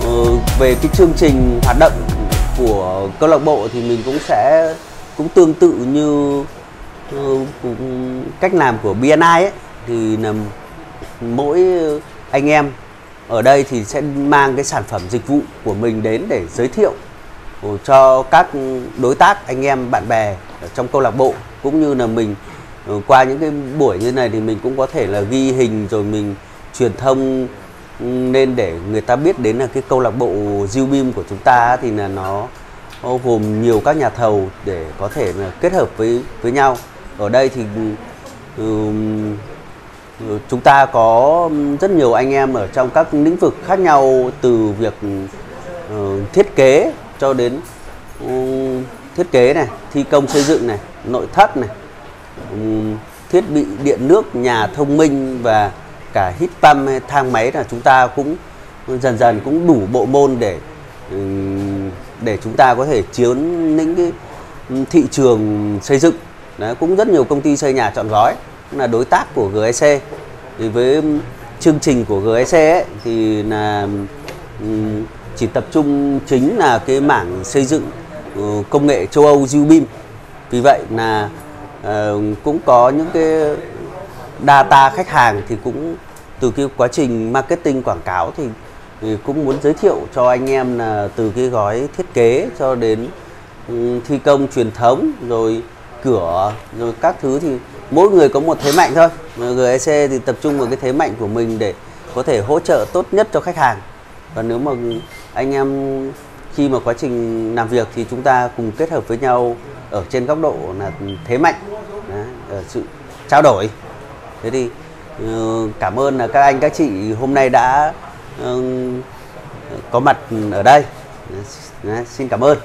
Ờ, về cái chương trình hoạt động của câu lạc bộ thì mình cũng sẽ, cũng tương tự như ờ, cũng cách làm của BNI ấy, thì là mỗi anh em ở đây thì sẽ mang cái sản phẩm dịch vụ của mình đến để giới thiệu ờ, cho các đối tác, anh em, bạn bè ở trong câu lạc bộ, cũng như là mình qua những cái buổi như này thì mình cũng có thể là ghi hình rồi mình truyền thông nên để người ta biết đến là cái câu lạc bộ Zubim của chúng ta thì là nó gồm nhiều các nhà thầu để có thể là kết hợp với với nhau. Ở đây thì um, chúng ta có rất nhiều anh em ở trong các lĩnh vực khác nhau từ việc uh, thiết kế cho đến um, thiết kế này thi công xây dựng này nội thất này um, thiết bị điện nước nhà thông minh và cả hít pump hay thang máy là chúng ta cũng dần dần cũng đủ bộ môn để để chúng ta có thể chiếm những cái thị trường xây dựng. Đấy, cũng rất nhiều công ty xây nhà chọn gói là đối tác của GEC thì với chương trình của GEC ấy, thì là chỉ tập trung chính là cái mảng xây dựng ừ, công nghệ châu Âu Ubim vì vậy là ờ, cũng có những cái data khách hàng thì cũng từ cái quá trình marketing quảng cáo thì, thì cũng muốn giới thiệu cho anh em là từ cái gói thiết kế cho đến ừ, thi công truyền thống rồi cửa rồi các thứ thì mỗi người có một thế mạnh thôi. GEC thì tập trung vào cái thế mạnh của mình để có thể hỗ trợ tốt nhất cho khách hàng. Và nếu mà anh em khi mà quá trình làm việc thì chúng ta cùng kết hợp với nhau ở trên góc độ là thế mạnh. Đó, ở ờ, sự trao đổi. Thế thì Ờ, cảm ơn là các anh, các chị hôm nay đã có mặt ở đây. Xin cảm ơn.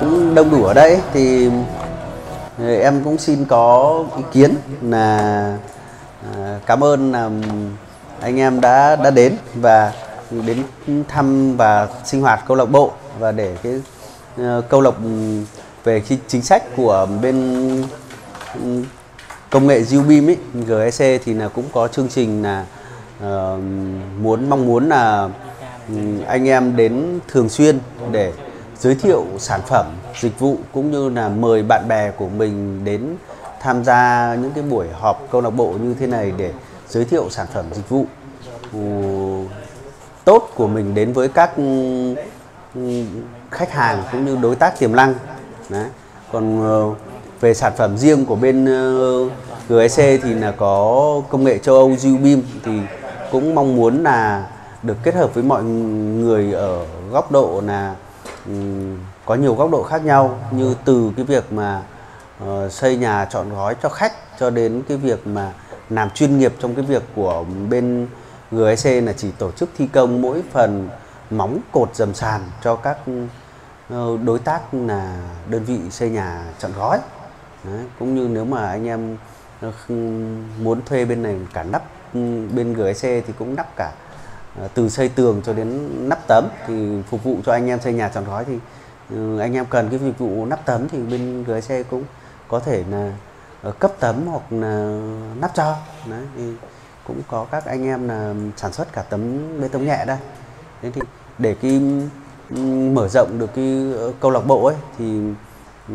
Cũng đông đủ ở đây thì em cũng xin có ý kiến là à, cảm ơn là anh em đã đã đến và đến thăm và sinh hoạt câu lạc bộ và để cái ờ, câu lạc ừ, về cái chính sách của bên ừ, công nghệ Zubim ấy GEC thì là cũng có chương trình là uh, muốn mong muốn là ừ, anh em đến thường xuyên để giới thiệu sản phẩm, dịch vụ cũng như là mời bạn bè của mình đến tham gia những cái buổi họp câu lạc bộ như thế này để giới thiệu sản phẩm dịch vụ tốt của mình đến với các ừ, khách hàng cũng như đối tác tiềm năng Đấy. còn ờ, về sản phẩm riêng của bên ờ, gsc thì là có công nghệ châu Âu Zubim thì cũng mong muốn là được kết hợp với mọi người ở góc độ là Ừ, có nhiều góc độ khác nhau như từ cái việc mà uh, xây nhà chọn gói cho khách cho đến cái việc mà làm chuyên nghiệp trong cái việc của bên GSC là chỉ tổ chức thi công mỗi phần móng cột dầm sàn cho các uh, đối tác là đơn vị xây nhà chọn gói. Đấy, cũng như nếu mà anh em ờ, muốn thuê bên này cả nắp ừ, bên GSC thì cũng nắp cả Ờ, từ xây tường cho đến nắp tấm thì phục vụ cho anh em xây nhà tròn gói thì ừ, anh em cần cái dịch vụ nắp tấm thì bên GC cũng có thể là ờ, cấp tấm hoặc là nắp cho. Đấy thì cũng có các anh em là sản xuất cả tấm bê tông nhẹ đây. Thế thì để cái ừ, mở rộng được cái ờ, câu lạc bộ ấy thì ừ,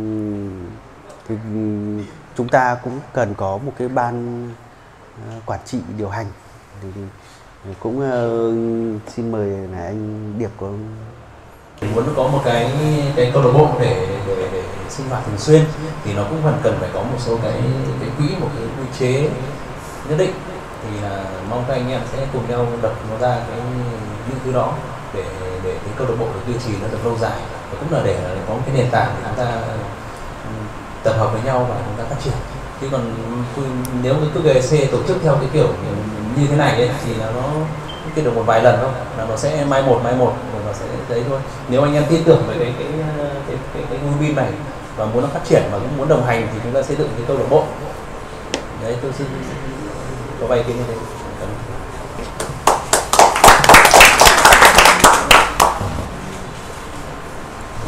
thì chúng ta cũng cần có một cái ban quản trị điều hành. Thì, cũng ờ, xin mời là anh Điệp có muốn có một cái cái câu lạc bộ để, để để sinh hoạt thường xuyên. Thì nó cũng cần cần phải có một số cái cái quỹ một cái quy chế nhất định. Thì là mong các anh em sẽ cùng nhau đập nó ra cái những thứ đó để để cái câu lạc bộ được duy trì nó được lâu dài. Và cũng là để có một cái nền tảng để chúng ta ừ, tập hợp với nhau và chúng ta phát triển. Chứ còn ừ, nếu cái GEC tổ chức theo cái kiểu ừ, như thế này ấy, thì là nó cái được một vài lần thôi là nó sẽ mai một mai một rồi nó sẽ đấy thôi. Nếu anh em tin tưởng về cái cái cái cái, cái, cái này và muốn nó phát triển và cũng muốn đồng hành thì chúng ta xây dựng cái câu lạc bộ. Đấy tôi xin có vay kiến như thế.